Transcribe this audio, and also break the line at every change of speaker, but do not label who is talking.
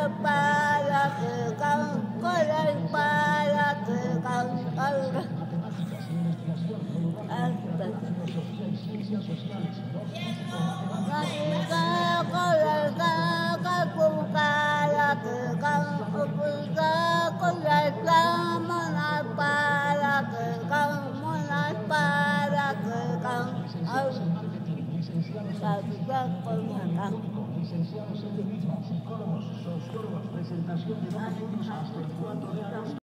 Gracias.
大家请看这是我们